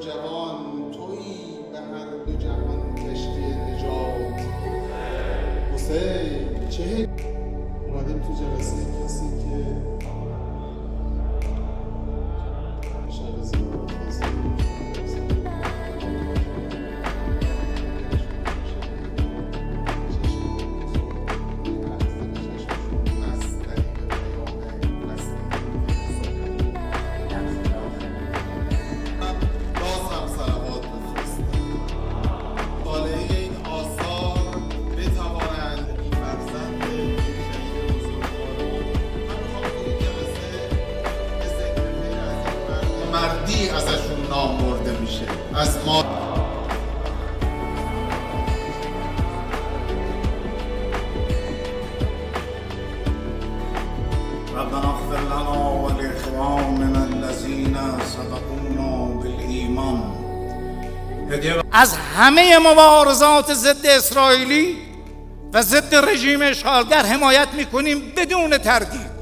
جوان تویی به هر دو جهان کشتی نجات. حسین چه اومدیم تو جلسه کسی که شب زیارت مردی ازشون نام برده میشه. از ما ربنا اغفر لنا ولإخواننا الذين سبقونا بالإيمان. هدیه از همه مبارزات ضد اسرائیلی و ضد رژیم اشغالگر حمایت می‌کنیم بدون تردید.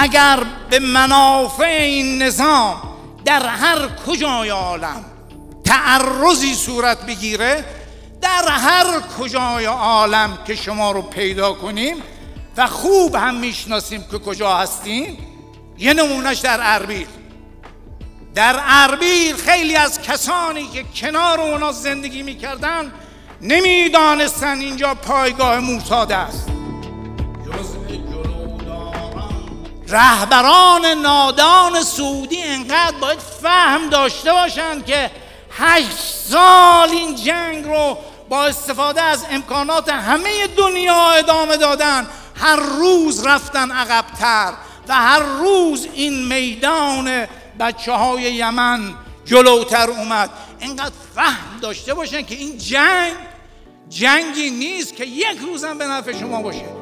اگر به منافع این نظام در هر کجای عالم تعرضی صورت بگیره در هر کجای عالم که شما رو پیدا کنیم و خوب هم می‌شناسیم که کجا هستیم یه نمونش در اربیل در اربیل خیلی از کسانی که کنار اونا زندگی می‌کردن نمی‌دانستن اینجا پایگاه موساد است. رهبران نادان سعودی انقدر باید فهم داشته باشند که هشت سال این جنگ رو با استفاده از امکانات همه دنیا ادامه دادن. هر روز رفتن عقبتر و هر روز این میدان بچه های یمن جلوتر اومد. اینقدر فهم داشته باشن که این جنگ جنگی نیست که یک روزم به نفع شما باشه.